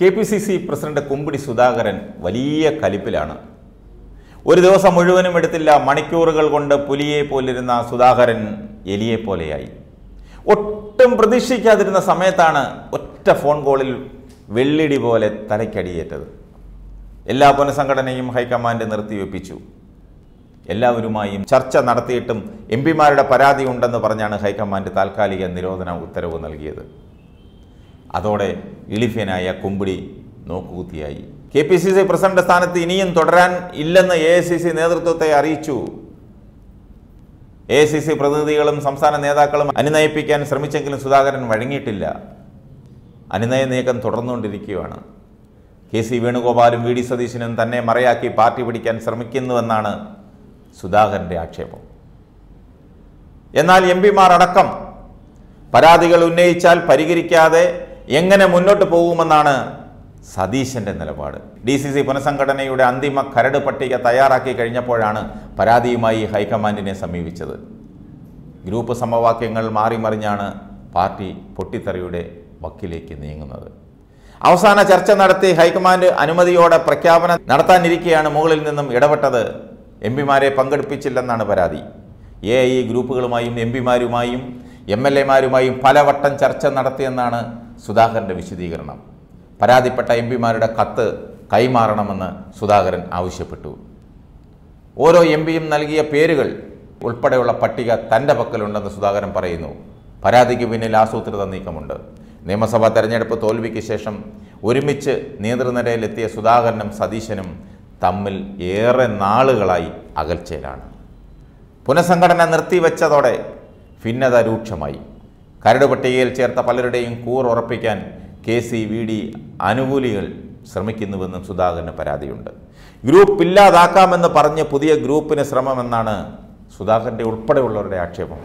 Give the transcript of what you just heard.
K P C C president Kumbidi Sudhakaran വലിയ കലിപ്പിലാണ്. ഒരു ദിവസം മുഴുവനും എടുത്തില്ല മണിക്കൂറുകൾ കൊണ്ട് പുലിയെ പോലിരുന്ന സുധാകരൻ എലിയെ പോലെയായി. ഒട്ടും പ്രതീക്ഷിക്കാതിരുന്ന സമയത്താണ് ഒറ്റ ഫോൺ കോളിൽ വെള്ളിടി പോലെ തലയ്ക്കടിയേറ്റത്. എല്ലാ പുനഃസംഘടനയും ഹൈക്കമാൻഡ് നിർത്തിവെപ്പിച്ചു. എല്ലാവരുമായും ചർച്ച നടത്തിയിട്ടും എം പിമാരുടെ പരാതി ഉണ്ടെന്ന് പറഞ്ഞാണ് ഹൈക്കമാൻഡ് താൽക്കാലിക നിരോധന ഉത്തരവ് നൽകിയത്. അതോടെ ഇളിഫ്യനായ Kumbidi നോക്കുകുത്തിയായി. K P C C president സ്ഥാനത്ത് ഇനിയും തുടരാൻ ഇല്ലെന്ന് എ ഐ സി സി നേതൃത്വത്തെ അറിയിച്ചു. എ ഐ സി സി പ്രതിനിധികളും സംസ്ഥാന നേതാക്കളും അനുനയിപ്പിക്കാൻ ശ്രമിച്ചെങ്കിലും സുധാകരൻ വഴങ്ങിയിട്ടില്ല. അനുനയ നീക്കം തുടർന്നുകൊണ്ടിരിക്കുകയാണ്. കെ സി വേണുഗോപാലും വി ഡി സതീശനും തന്നെ മറയാക്കി പാർട്ടി പിടിക്കാൻ ശ്രമിക്കുന്നുവെന്നാണ് സുധാകരന്റെ ആക്ഷേപം. എന്നാൽ എം പിമാർ അടക്കം പരാതികൾ ഉന്നയിച്ചാൽ പരിഹരിക്കാതെ എങ്ങനെ മുന്നോട്ട് പോകുമെന്നാണ് സതീശന്റെ നിലപാട്. ഡി സി സി പുനഃസംഘടനയുടെ അന്തിമ കരട് പട്ടിക തയ്യാറാക്കി കഴിഞ്ഞപ്പോഴാണ് പരാതിയുമായി ഹൈക്കമാൻഡിനെ സമീപിച്ചത്. ഗ്രൂപ്പ് സമവാക്യങ്ങൾ മാറിമറിഞ്ഞാണ് പാർട്ടി പൊട്ടിത്തെറിയുടെ വക്കിലേക്ക് നീങ്ങുന്നത്. അവസാന ചർച്ച നടത്തി ഹൈക്കമാൻഡ് അനുമതിയോടെ പ്രഖ്യാപനം നടത്താനിരിക്കെയാണ് മുകളിൽ നിന്നും ഇടപെട്ടത്. എം പിമാരെ പങ്കെടുപ്പിച്ചില്ലെന്നാണ് പരാതി. എ ഐ ഗ്രൂപ്പുകളുമായും എം പിമാരുമായും എം എൽ എമാരുമായും പലവട്ടം ചർച്ച നടത്തിയെന്നാണ് സുധാകരന്റെ വിശദീകരണം. പരാതിപ്പെട്ട എം പിമാരുടെ കത്ത് കൈമാറണമെന്ന് സുധാകരൻ ആവശ്യപ്പെട്ടു. ഓരോ എം പിയും നൽകിയ പേരുകൾ ഉൾപ്പെടെയുള്ള പട്ടിക തന്റെ പക്കലുണ്ടെന്ന് സുധാകരൻ പറയുന്നു. പരാതിക്ക് പിന്നിൽ ആസൂത്രിത നീക്കമുണ്ട്. നിയമസഭാ തെരഞ്ഞെടുപ്പ് തോൽവിക്ക് ശേഷം ഒരുമിച്ച് നേതൃനിരയിലെത്തിയ സുധാകരനും സതീശനും തമ്മിൽ ഏറെ നാളുകളായി അകൽച്ചയിലാണ്. പുനഃസംഘടന നിർത്തിവെച്ചതോടെ ഭിന്നത രൂക്ഷമായി. കരട് പട്ടികയിൽ ചേർത്ത പലരുടെയും കൂർ ഉറപ്പിക്കാൻ കെ സി വി ഡി അനുകൂലികൾ ശ്രമിക്കുന്നുവെന്നും സുധാകരന് പരാതിയുണ്ട്. ഗ്രൂപ്പ് ഇല്ലാതാക്കാമെന്ന് പറഞ്ഞ് പുതിയ ഗ്രൂപ്പിന് ശ്രമമെന്നാണ് സുധാകരന്റെ ഉൾപ്പെടെയുള്ളവരുടെ ആക്ഷേപം.